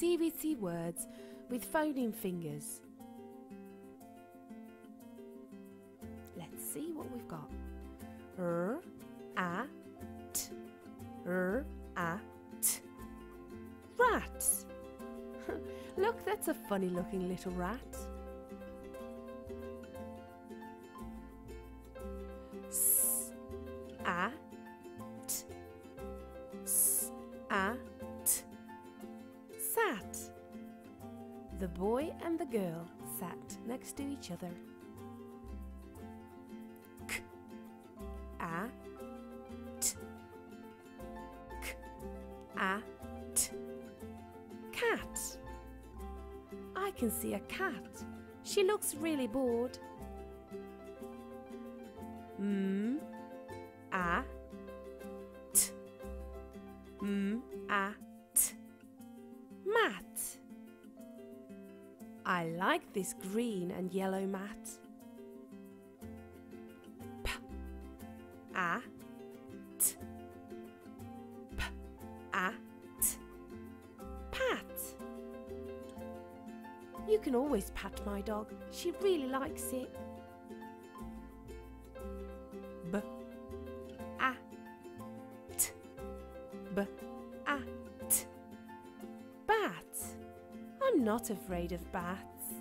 CVC words with phoneme fingers. Let's see what we've got. R, a, t, r, a, t. Rat. Look, that's a funny looking little rat. S, a, t, s, a. The boy and the girl sat next to each other. K, a, t, k, a, t. Cat. I can see a cat. She looks really bored. M, a, t, m, a, t. I like this green and yellow mat. P, a, t, p, a, t. Pat. You can always pat my dog. She really likes it. B, a, t, b, I'm not afraid of bats.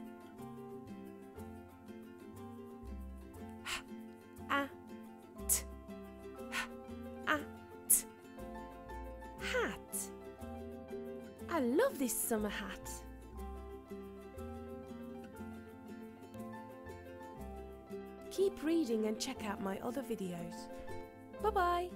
H, a, t, h, a, t. Hat. I love this summer hat. Keep reading and check out my other videos. Bye bye.